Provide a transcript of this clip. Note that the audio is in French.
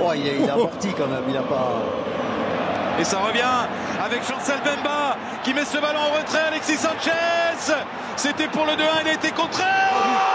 Oh, il, est, a amorti quand même, il n'a pas. Et ça revient avec Chancel Bemba qui met ce ballon en retrait. Alexis Sanchez, c'était pour le 2-1, il a été contré. Oh,